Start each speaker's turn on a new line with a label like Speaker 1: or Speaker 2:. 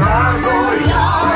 Speaker 1: a goiaba.